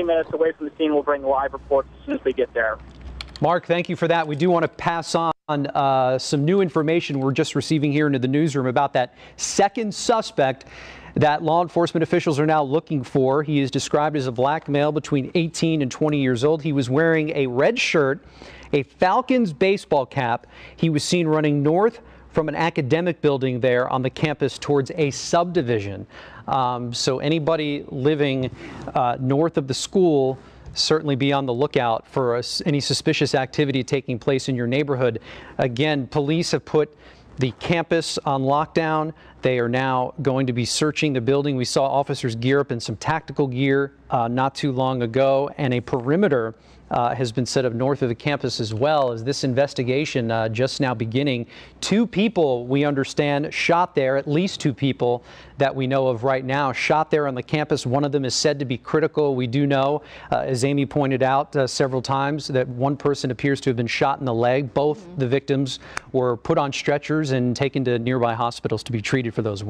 15 minutes away from the scene. We'll bring live reports as soon as we get there. Mark, thank you for that. We do want to pass on uh, some new information we're just receiving here into the newsroom about that second suspect that law enforcement officials are now looking for. He is described as a black male between 18 and 20 years old. He was wearing a red shirt, a Falcons baseball cap. He was seen running north from an academic building there on the campus towards a subdivision. Um, so anybody living uh, north of the school certainly be on the lookout for uh, any suspicious activity taking place in your neighborhood. Again, police have put the campus on lockdown. They are now going to be searching the building. We saw officers gear up in some tactical gear uh, not too long ago, and a perimeter uh, has been set up north of the campus as well as this investigation uh, just now beginning. Two people, we understand, shot there, at least two people that we know of right now, shot there on the campus. One of them is said to be critical. We do know, uh, as Amy pointed out uh, several times, that one person appears to have been shot in the leg. Both mm -hmm. the victims were put on stretchers and taken to nearby hospitals to be treated for those